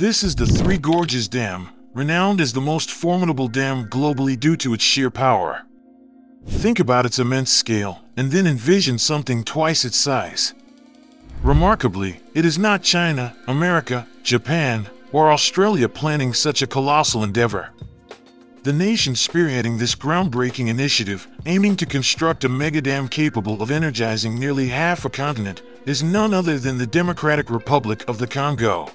This is the Three Gorges Dam, renowned as the most formidable dam globally due to its sheer power. Think about its immense scale, and then envision something twice its size. Remarkably, it is not China, America, Japan, or Australia planning such a colossal endeavor. The nation spearheading this groundbreaking initiative, aiming to construct a megadam capable of energizing nearly half a continent, is none other than the Democratic Republic of the Congo.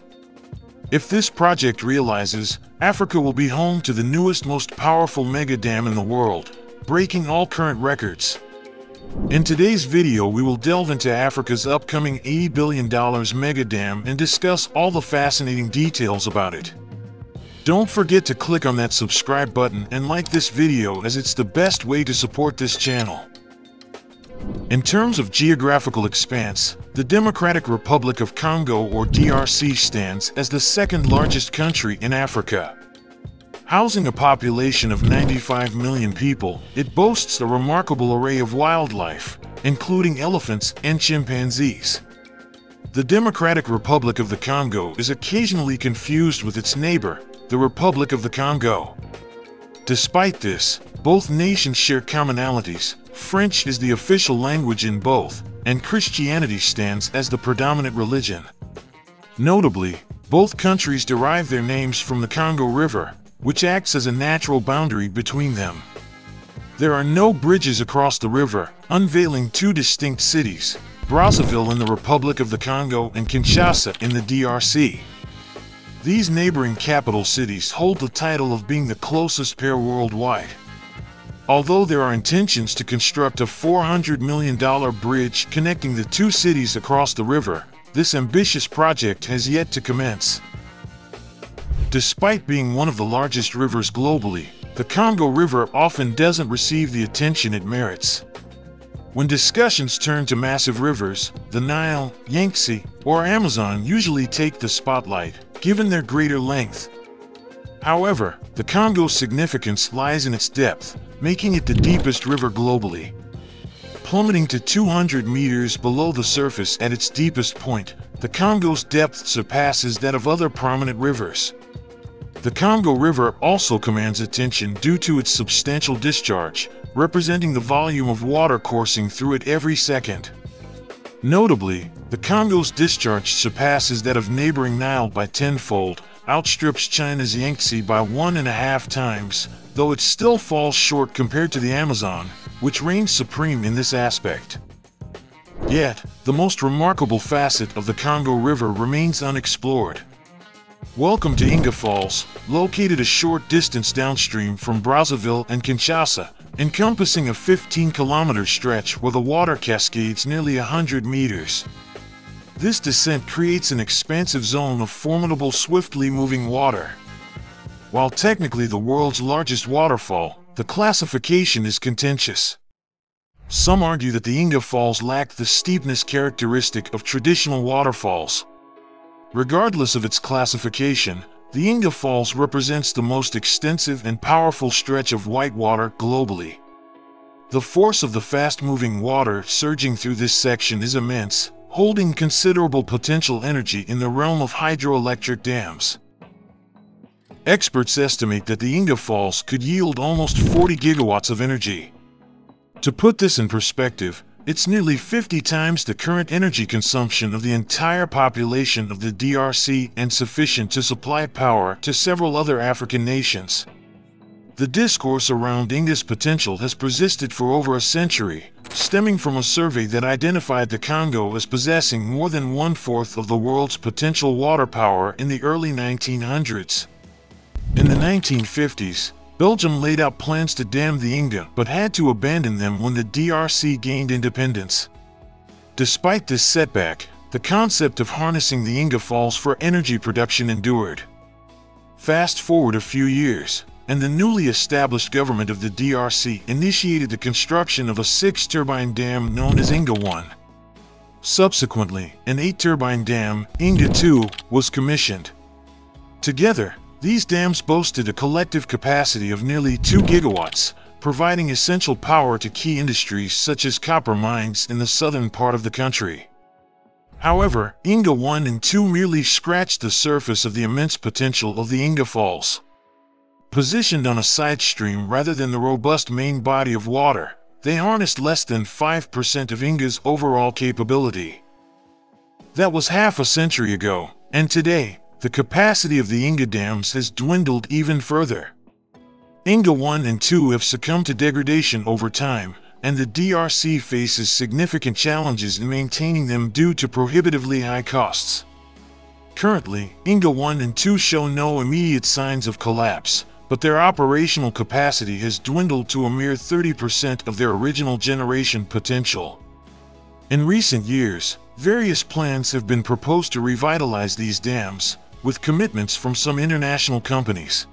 If this project realizes, Africa will be home to the newest, most powerful mega dam in the world, breaking all current records. In today's video, we will delve into Africa's upcoming $80 billion mega dam and discuss all the fascinating details about it. Don't forget to click on that subscribe button and like this video as it's the best way to support this channel. In terms of geographical expanse, the Democratic Republic of Congo or DRC stands as the second largest country in Africa. Housing a population of 95 million people, it boasts a remarkable array of wildlife, including elephants and chimpanzees. The Democratic Republic of the Congo is occasionally confused with its neighbor, the Republic of the Congo. Despite this, both nations share commonalities. French is the official language in both, and Christianity stands as the predominant religion. Notably, both countries derive their names from the Congo River, which acts as a natural boundary between them. There are no bridges across the river, unveiling two distinct cities, Brazzaville in the Republic of the Congo and Kinshasa in the DRC. These neighboring capital cities hold the title of being the closest pair worldwide. Although there are intentions to construct a $400 million bridge connecting the two cities across the river, this ambitious project has yet to commence. Despite being one of the largest rivers globally, the Congo River often doesn't receive the attention it merits. When discussions turn to massive rivers, the Nile, Yangtze, or Amazon usually take the spotlight given their greater length. However, the Congo's significance lies in its depth, making it the deepest river globally. Plummeting to 200 meters below the surface at its deepest point, the Congo's depth surpasses that of other prominent rivers. The Congo River also commands attention due to its substantial discharge, representing the volume of water coursing through it every second. Notably, the Congo's discharge surpasses that of neighboring Nile by tenfold, outstrips China's Yangtze by one and a half times, though it still falls short compared to the Amazon, which reigns supreme in this aspect. Yet, the most remarkable facet of the Congo River remains unexplored. Welcome to Inga Falls, located a short distance downstream from Brazzaville and Kinshasa, encompassing a 15-kilometer stretch where the water cascades nearly 100 meters. This descent creates an expansive zone of formidable, swiftly moving water. While technically the world's largest waterfall, the classification is contentious. Some argue that the Inga Falls lack the steepness characteristic of traditional waterfalls. Regardless of its classification, the Inga Falls represents the most extensive and powerful stretch of whitewater globally. The force of the fast-moving water surging through this section is immense, holding considerable potential energy in the realm of hydroelectric dams. Experts estimate that the Inga Falls could yield almost 40 gigawatts of energy. To put this in perspective, it's nearly 50 times the current energy consumption of the entire population of the DRC and sufficient to supply power to several other African nations. The discourse around Inga's potential has persisted for over a century, stemming from a survey that identified the Congo as possessing more than one-fourth of the world's potential water power in the early 1900s. In the 1950s, Belgium laid out plans to dam the Inga but had to abandon them when the DRC gained independence. Despite this setback, the concept of harnessing the Inga Falls for energy production endured. Fast forward a few years, and the newly established government of the DRC initiated the construction of a six-turbine dam known as Inga 1. Subsequently, an eight-turbine dam, Inga 2, was commissioned. Together, these dams boasted a collective capacity of nearly 2 gigawatts, providing essential power to key industries such as copper mines in the southern part of the country. However, Inga 1 and 2 merely scratched the surface of the immense potential of the Inga Falls. Positioned on a side stream rather than the robust main body of water, they harnessed less than 5% of Inga's overall capability. That was half a century ago, and today, the capacity of the Inga dams has dwindled even further. Inga 1 and 2 have succumbed to degradation over time, and the DRC faces significant challenges in maintaining them due to prohibitively high costs. Currently, Inga 1 and 2 show no immediate signs of collapse, but their operational capacity has dwindled to a mere 30% of their original generation potential. In recent years, Various plans have been proposed to revitalize these dams, with commitments from some international companies.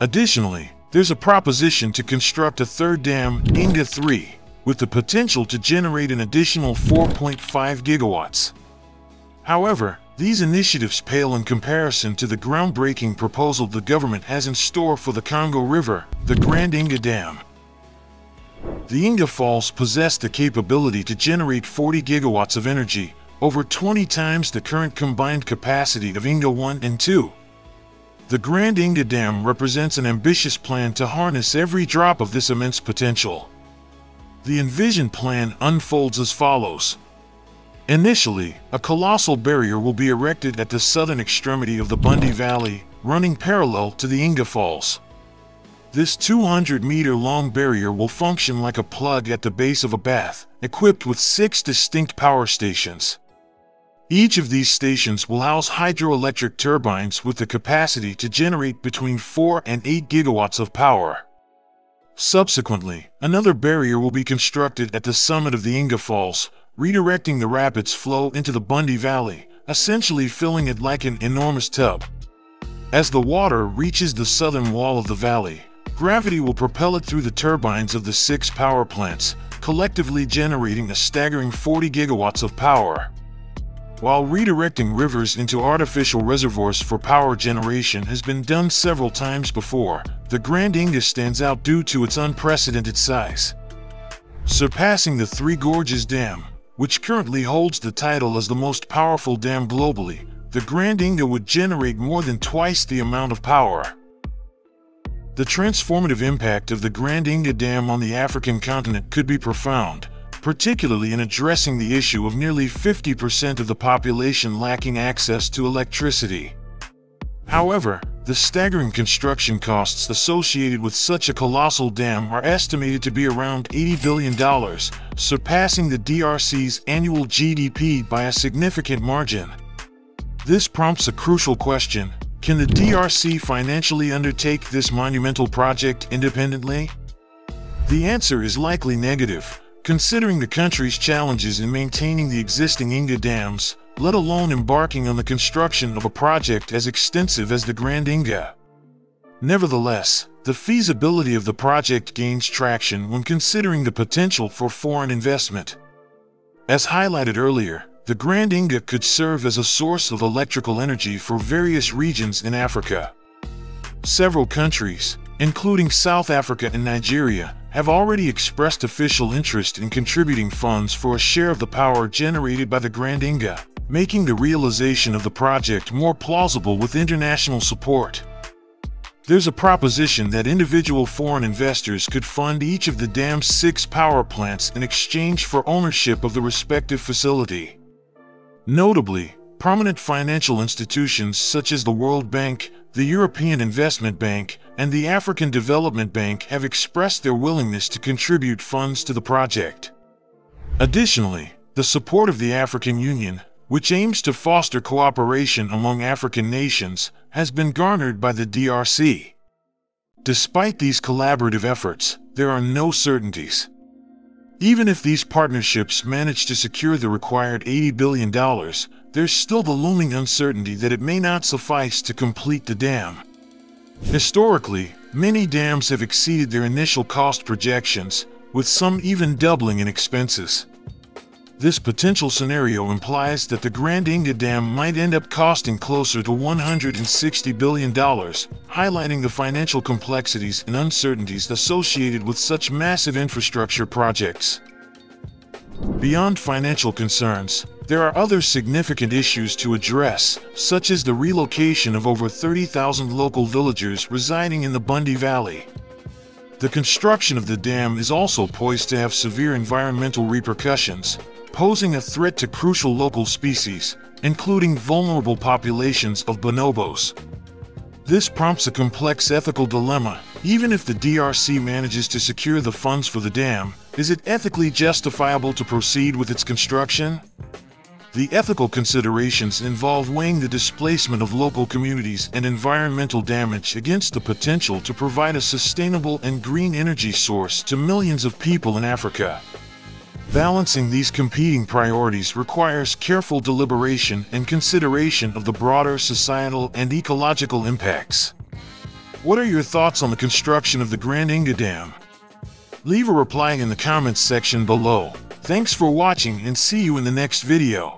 Additionally, there's a proposition to construct a third dam, Inga 3, with the potential to generate an additional 4.5 gigawatts. However, these initiatives pale in comparison to the groundbreaking proposal the government has in store for the Congo River, the Grand Inga Dam. The Inga Falls possess the capability to generate 40 gigawatts of energy, over 20 times the current combined capacity of Inga 1 and 2. The Grand Inga Dam represents an ambitious plan to harness every drop of this immense potential. The envisioned plan unfolds as follows. Initially, a colossal barrier will be erected at the southern extremity of the Bundi Valley, running parallel to the Inga Falls. This 200 meter long barrier will function like a plug at the base of a bath, equipped with six distinct power stations. Each of these stations will house hydroelectric turbines with the capacity to generate between 4 and 8 gigawatts of power. Subsequently, another barrier will be constructed at the summit of the Inga Falls, redirecting the rapids flow into the Bundi Valley, essentially filling it like an enormous tub. As the water reaches the southern wall of the valley, Gravity will propel it through the turbines of the six power plants, collectively generating a staggering 40 gigawatts of power. While redirecting rivers into artificial reservoirs for power generation has been done several times before, the Grand Inga stands out due to its unprecedented size. Surpassing the Three Gorges Dam, which currently holds the title as the most powerful dam globally, the Grand Inga would generate more than twice the amount of power. The transformative impact of the Grand Inga Dam on the African continent could be profound, particularly in addressing the issue of nearly 50% of the population lacking access to electricity. However, the staggering construction costs associated with such a colossal dam are estimated to be around $80 billion, surpassing the DRC's annual GDP by a significant margin. This prompts a crucial question can the DRC financially undertake this monumental project independently? The answer is likely negative, considering the country's challenges in maintaining the existing Inga dams, let alone embarking on the construction of a project as extensive as the Grand Inga. Nevertheless, the feasibility of the project gains traction when considering the potential for foreign investment. As highlighted earlier, the Grand Inga could serve as a source of electrical energy for various regions in Africa. Several countries, including South Africa and Nigeria, have already expressed official interest in contributing funds for a share of the power generated by the Grand Inga, making the realization of the project more plausible with international support. There's a proposition that individual foreign investors could fund each of the dam's six power plants in exchange for ownership of the respective facility. Notably, prominent financial institutions such as the World Bank, the European Investment Bank, and the African Development Bank have expressed their willingness to contribute funds to the project. Additionally, the support of the African Union, which aims to foster cooperation among African nations, has been garnered by the DRC. Despite these collaborative efforts, there are no certainties. Even if these partnerships manage to secure the required $80 billion, there's still the looming uncertainty that it may not suffice to complete the dam. Historically, many dams have exceeded their initial cost projections, with some even doubling in expenses. This potential scenario implies that the Grand Inga Dam might end up costing closer to $160 billion, highlighting the financial complexities and uncertainties associated with such massive infrastructure projects. Beyond financial concerns, There are other significant issues to address, such as the relocation of over 30,000 local villagers residing in the Bundi Valley. The construction of the dam is also poised to have severe environmental repercussions, posing a threat to crucial local species, including vulnerable populations of bonobos. This prompts a complex ethical dilemma. Even if the DRC manages to secure the funds for the dam, is it ethically justifiable to proceed with its construction? The ethical considerations involve weighing the displacement of local communities and environmental damage against the potential to provide a sustainable and green energy source to millions of people in Africa. Balancing these competing priorities requires careful deliberation and consideration of the broader societal and ecological impacts. What are your thoughts on the construction of the Grand Inga Dam? Leave a reply in the comments section below. Thanks for watching and see you in the next video.